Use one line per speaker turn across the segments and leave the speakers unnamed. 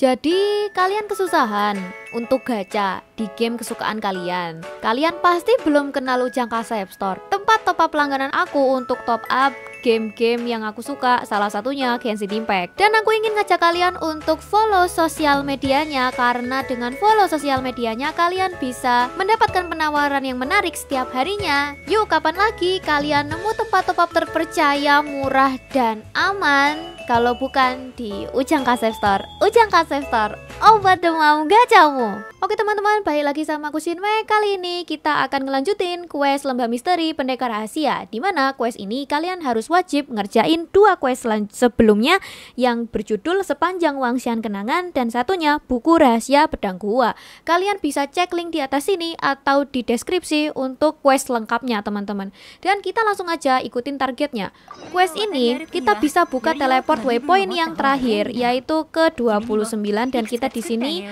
Jadi kalian kesusahan untuk gacha di game kesukaan kalian. Kalian pasti belum kenal Ujang Kasep Store, tempat top up langganan aku untuk top up game-game yang aku suka, salah satunya Genshin Impact. Dan aku ingin ngajak kalian untuk follow sosial medianya karena dengan follow sosial medianya kalian bisa mendapatkan penawaran yang menarik setiap harinya. Yuk, kapan lagi kalian nemu tempat top up terpercaya, murah dan aman? kalau bukan di Ujang Kasep Store. Ujang Kasep Store, obat demam gajamu. Oke teman-teman, balik lagi sama aku Shinwe. Kali ini kita akan ngelanjutin quest lembah misteri pendekar rahasia. Di mana quest ini kalian harus wajib ngerjain dua quest sebelumnya yang berjudul sepanjang Wangxian Kenangan dan satunya buku rahasia pedang gua. Kalian bisa cek link di atas sini atau di deskripsi untuk quest lengkapnya teman-teman. Dan kita langsung aja ikutin targetnya. Quest ini kita bisa buka teleport waypoint yang terakhir yaitu ke 29 dan kita di sini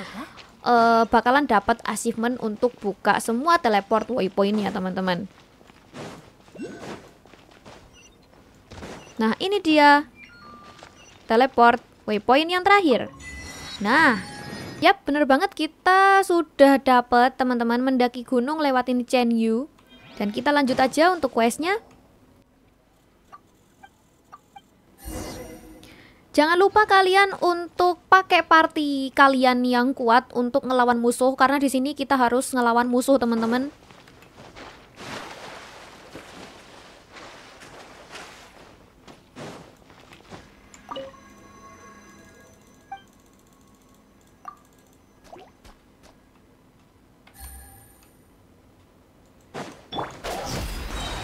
uh, bakalan dapat achievement untuk buka semua teleport waypointnya teman-teman. Nah ini dia teleport waypoint yang terakhir. Nah, yap bener banget kita sudah dapat teman-teman mendaki gunung lewatin Chen Yu. Dan kita lanjut aja untuk questnya. Jangan lupa kalian untuk pakai party kalian yang kuat untuk ngelawan musuh karena di sini kita harus ngelawan musuh teman-teman.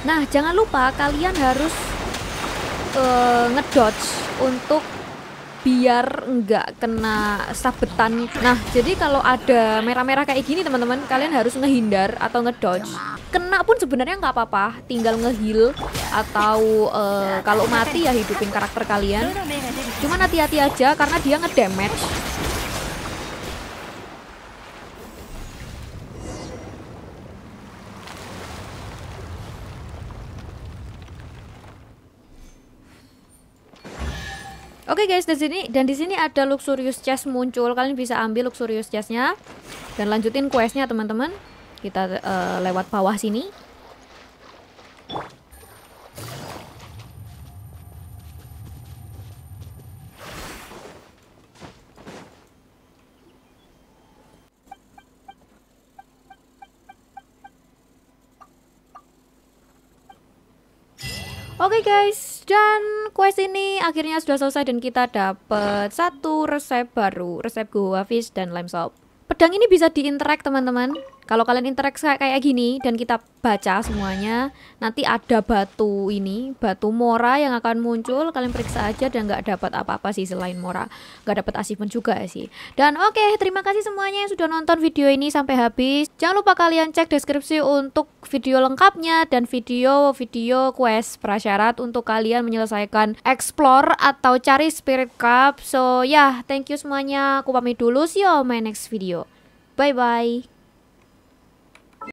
Nah, jangan lupa kalian harus uh, ngedodge untuk biar nggak kena sabetan. Nah, jadi kalau ada merah-merah kayak gini teman-teman, kalian harus ngehindar atau ngedodge. Kena pun sebenarnya nggak apa-apa, tinggal ngeheal atau uh, kalau mati ya hidupin karakter kalian. Cuman hati-hati aja karena dia ngedamage Oke okay guys, di sini dan di sini ada luxurious chest muncul. Kalian bisa ambil luxurious chestnya dan lanjutin questnya teman-teman. Kita uh, lewat bawah sini. Oke okay guys, dan quest ini akhirnya sudah selesai dan kita dapat satu resep baru, resep gua fish dan lime salt. Pedang ini bisa diinteract teman-teman. Kalau kalian interaksi kayak gini dan kita baca semuanya, nanti ada batu ini, batu mora yang akan muncul. Kalian periksa aja dan nggak dapat apa-apa sih selain mora. Nggak dapat achievement juga sih. Dan oke, okay, terima kasih semuanya yang sudah nonton video ini sampai habis. Jangan lupa kalian cek deskripsi untuk video lengkapnya dan video-video quest prasyarat untuk kalian menyelesaikan explore atau cari spirit cup. So ya, yeah, thank you semuanya. Aku pamit dulu. See you on my next video. Bye bye.